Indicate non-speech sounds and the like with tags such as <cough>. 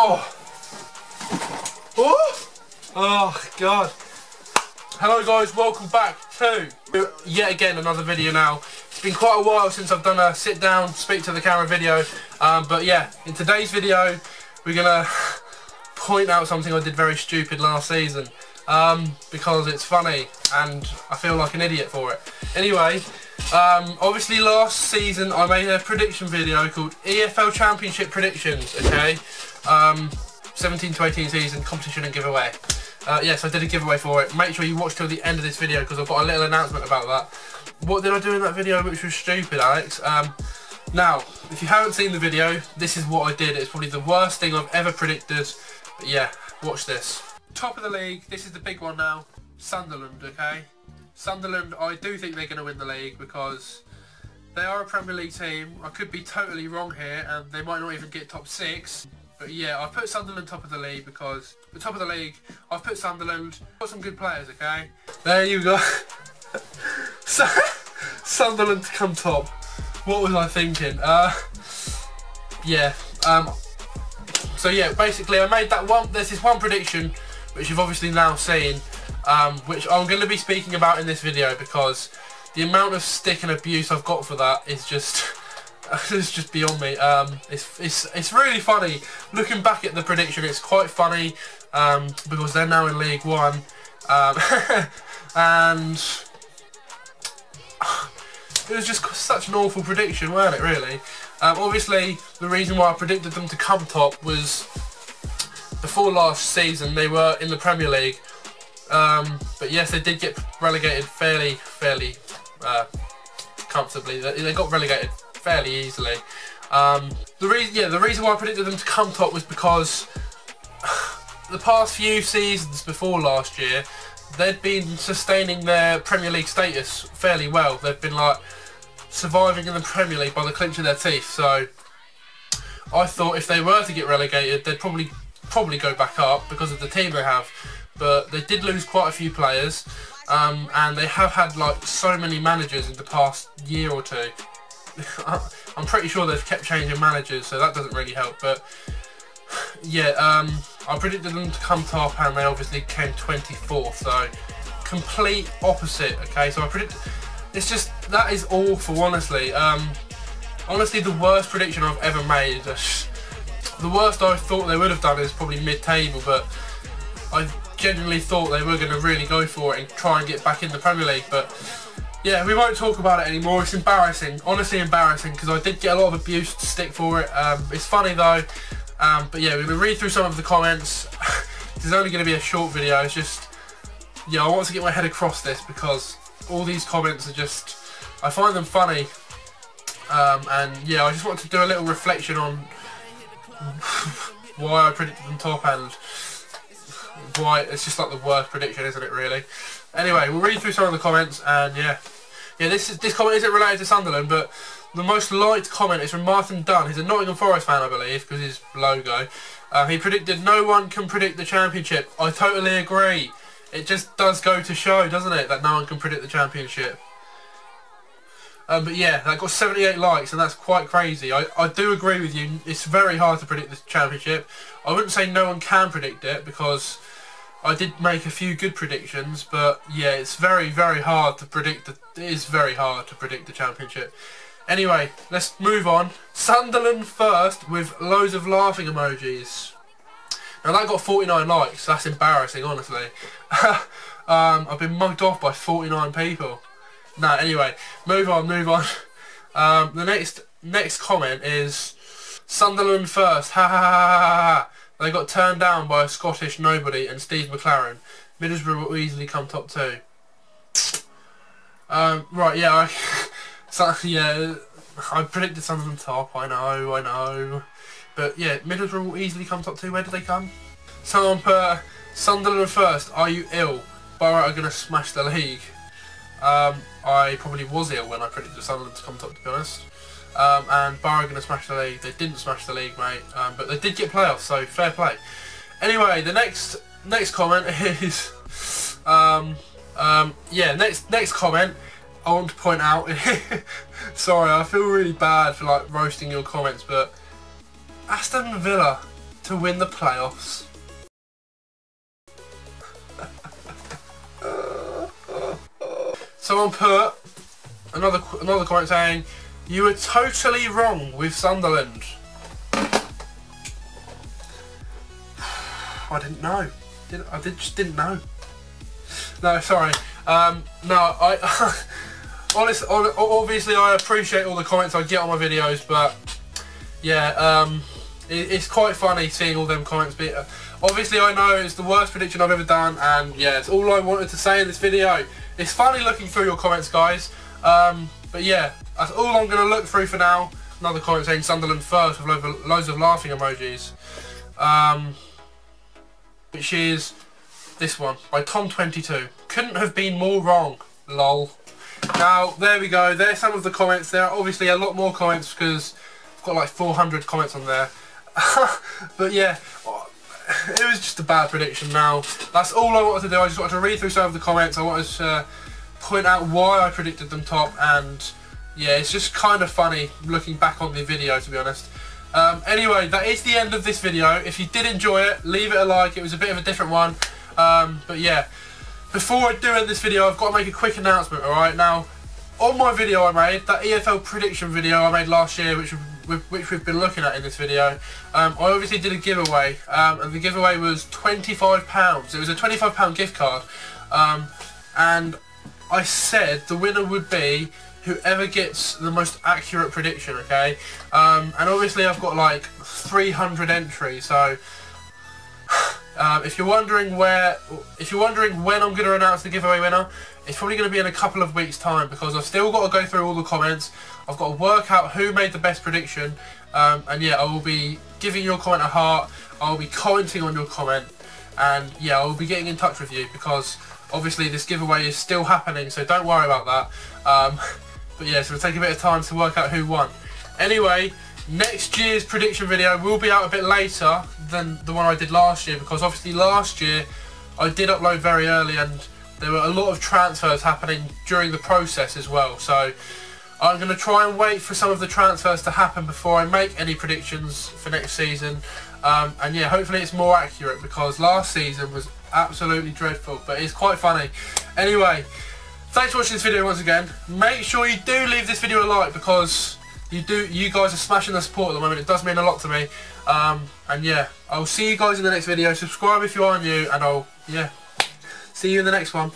Oh. Oh. Oh, God. Hello guys, welcome back to yet again another video now. It's been quite a while since I've done a sit down, speak to the camera video. Um, but yeah, in today's video, we're going to point out something I did very stupid last season. Um, because it's funny and I feel like an idiot for it. Anyway, um, obviously last season I made a prediction video called EFL Championship Predictions, okay? Um, 17 to 18 season competition and giveaway. Uh, yes, I did a giveaway for it. Make sure you watch till the end of this video because I've got a little announcement about that. What did I do in that video which was stupid, Alex? Um, now, if you haven't seen the video, this is what I did. It's probably the worst thing I've ever predicted. But yeah, watch this. Top of the league, this is the big one now. Sunderland, okay? Sunderland, I do think they're going to win the league because they are a Premier League team. I could be totally wrong here and they might not even get top six. But yeah, I've put Sunderland top of the league because the top of the league, I've put Sunderland, got some good players, okay? There you go. <laughs> Sunderland to come top. What was I thinking? Uh, yeah. Um, so yeah, basically I made that one, there's this one prediction which you've obviously now seen, um, which I'm going to be speaking about in this video because the amount of stick and abuse I've got for that is just <laughs> it's just beyond me. Um, it's, it's, it's really funny. Looking back at the prediction, it's quite funny um, because they're now in League One. Um, <laughs> and <sighs> it was just such an awful prediction, weren't it, really? Um, obviously, the reason why I predicted them to come top was before last season they were in the Premier League. Um, but yes, they did get relegated fairly, fairly uh, comfortably. They got relegated fairly easily. Um, the reason, yeah, the reason why I predicted them to come top was because <sighs> the past few seasons before last year, they'd been sustaining their Premier League status fairly well. They've been like surviving in the Premier League by the clinch of their teeth. So I thought if they were to get relegated, they'd probably probably go back up because of the team they have. But they did lose quite a few players, um, and they have had like so many managers in the past year or two. <laughs> I'm pretty sure they've kept changing managers, so that doesn't really help. But yeah, um, I predicted them to come top, and they obviously came 24th. So complete opposite. Okay, so I predict. It's just that is awful, honestly. Um, honestly, the worst prediction I've ever made. The worst I thought they would have done is probably mid-table, but I genuinely thought they were going to really go for it and try and get back in the Premier League. But yeah, we won't talk about it anymore. It's embarrassing, honestly embarrassing, because I did get a lot of abuse to stick for it. Um, it's funny though. Um, but yeah, to read through some of the comments. <laughs> this is only going to be a short video. It's just, yeah, I want to get my head across this because all these comments are just, I find them funny. Um, and yeah, I just want to do a little reflection on <laughs> why I predicted them top and why it's just like the worst prediction, isn't it? Really. Anyway, we'll read through some of the comments and yeah, yeah. This is this comment isn't related to Sunderland, but the most liked comment is from Martin Dunn. He's a Nottingham Forest fan, I believe, because his logo. Um, he predicted no one can predict the championship. I totally agree. It just does go to show, doesn't it, that no one can predict the championship. Um, but yeah, that got 78 likes and that's quite crazy. I, I do agree with you. It's very hard to predict the championship. I wouldn't say no one can predict it because I did make a few good predictions. But yeah, it's very, very hard to predict. The, it is very hard to predict the championship. Anyway, let's move on. Sunderland first with loads of laughing emojis. Now that got 49 likes. That's embarrassing, honestly. <laughs> um, I've been mugged off by 49 people. No, anyway, move on, move on. <laughs> Um, the next next comment is Sunderland first. Ha ha ha ha ha. They got turned down by a Scottish nobody and Steve McClaren. Middlesbrough will easily come top two. Um, right, yeah, I, <laughs> so, yeah, I predicted Sunderland top. I know, I know, but yeah, Middlesbrough will easily come top two. Where did they come? Someone put Sunderland first. Are you ill? Borough are gonna smash the league. Um, I probably was ill when I predicted Sunderland to come top, to be honest. Um, and Borough going to smash the league. They didn't smash the league, mate, um, but they did get playoffs, so fair play. Anyway, the next next comment <laughs> is, um, um, yeah, next next comment. I want to point out. <laughs> sorry, I feel really bad for like roasting your comments, but Aston Villa to win the playoffs. <laughs> Someone put another another comment saying, "You were totally wrong with Sunderland." <sighs> I didn't know. I did just didn't know. No, sorry. Um, no, I. <laughs> honest, obviously, I appreciate all the comments I get on my videos, but yeah, um, it, it's quite funny seeing all them comments. But uh, obviously, I know it's the worst prediction I've ever done, and yeah, it's all I wanted to say in this video. It's funny looking through your comments, guys. Um, but yeah, that's all I'm going to look through for now. Another comment saying Sunderland first with loads of laughing emojis. Um, which is this one by Tom22. Couldn't have been more wrong. Lol. Now, there we go. There's some of the comments. There are obviously a lot more comments because I've got like 400 comments on there. <laughs> but yeah, it was just a bad prediction now. That's all I wanted to do. I just wanted to read through some of the comments. I wanted to point out why I predicted them top and yeah, it's just kind of funny looking back on the video to be honest. Um, anyway, that is the end of this video. If you did enjoy it, leave it a like. It was a bit of a different one. Um, but yeah, before I do end this video, I've got to make a quick announcement, alright? Now, on my video I made, that EFL prediction video I made last year, which which we've been looking at in this video, um, I obviously did a giveaway, um, and the giveaway was £25. It was a £25 gift card, um, and I said the winner would be whoever gets the most accurate prediction, okay? Um, and obviously I've got like 300 entries, so <sighs> um, if you're wondering where, if you're wondering when I'm going to announce the giveaway winner, it's probably going to be in a couple of weeks' time because I've still got to go through all the comments. I've got to work out who made the best prediction, um, and yeah, I will be giving your comment a heart. I will be commenting on your comment, and yeah, I will be getting in touch with you because obviously this giveaway is still happening, so don't worry about that. Um, <laughs> but yeah, so it'll take a bit of time to work out who won. Anyway, Next year's prediction video will be out a bit later than the one I did last year because obviously last year I did upload very early and there were a lot of transfers happening during the process as well. So I'm going to try and wait for some of the transfers to happen before I make any predictions for next season. Um, and yeah, hopefully it's more accurate because last season was absolutely dreadful, but it's quite funny. Anyway, thanks for watching this video once again. Make sure you do leave this video a like because you do, you guys are smashing the support at the moment. It does mean a lot to me. Um, and yeah, I'll see you guys in the next video. Subscribe if you are new, and I'll yeah, see you in the next one.